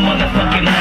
motherfucking